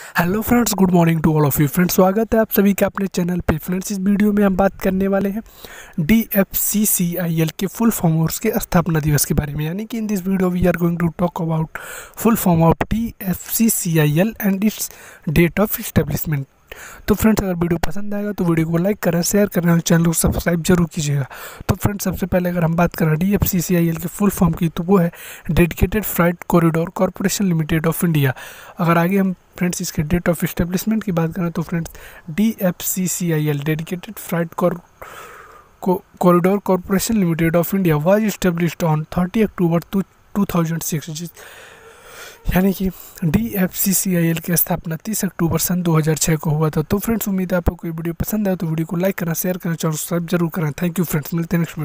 Hello friends good morning to all of you friends स्वागत है आप सभी का अपने चैनल पे। फ्रेंड्स इस वीडियो में हम बात करने वाले हैं D F C C I L के फुल फॉर्म और उसके स्थापना दिवस के बारे में। यानी कि in this video we are going to talk about full form of D F C C I L and its date of establishment तो फ्रेंड्स अगर वीडियो पसंद आएगा तो वीडियो को लाइक करें शेयर करें और चैनल को सब्सक्राइब ज़रूर कीजिएगा। तो फ्रेंड्स सबसे पहले अगर हम बात करें D F C C I L के फुल फॉर्म की तो वो है dedicated freight corridor corporation limited of India अगर आगे हम फ्रेंड्स, इसके डेट ऑफ़ इस्टेब्लिशमेंट की बात करें तो friends D F C C I L dedicated freight corridor corporation limited of India was established on thirty October two two thousand six यानी कि D F C C I L की स्थापना तीस अक्टूबर सन 2006 को हुआ था। तो फ्रेंड्स, उम्मीद है आपको कोई वीडियो पसंद आए तो वीडियो को लाइक करना शेयर करना, चैनल सब्सक्राइब ज़रूर करना। थैंक यू फ्रेंड्स मिलते हैं नेक्स्ट